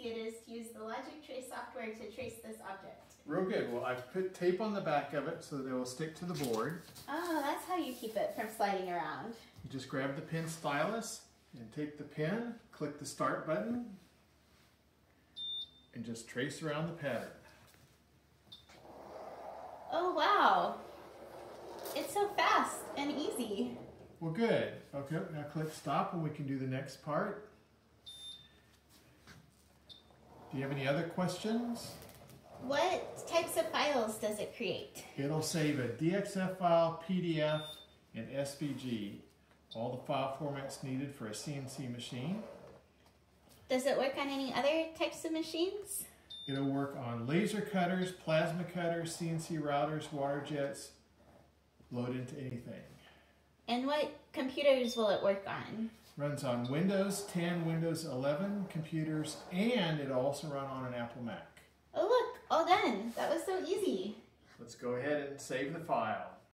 easy it is to use the Logic Trace software to trace this object. Real good. Well, I've put tape on the back of it so that it will stick to the board. Oh, that's how you keep it from sliding around. You just grab the pen stylus and take the pen, click the start button, and just trace around the pattern. Oh, wow. It's so fast and easy. Well, good. Okay, now click stop and we can do the next part. Do you have any other questions? What types of files does it create? It'll save a DXF file, PDF, and SVG, all the file formats needed for a CNC machine. Does it work on any other types of machines? It'll work on laser cutters, plasma cutters, CNC routers, water jets, load into anything. And what computers will it work on? Runs on Windows 10, Windows 11 computers, and it'll also run on an Apple Mac. Oh look, oh, all done. That was so easy. Let's go ahead and save the file.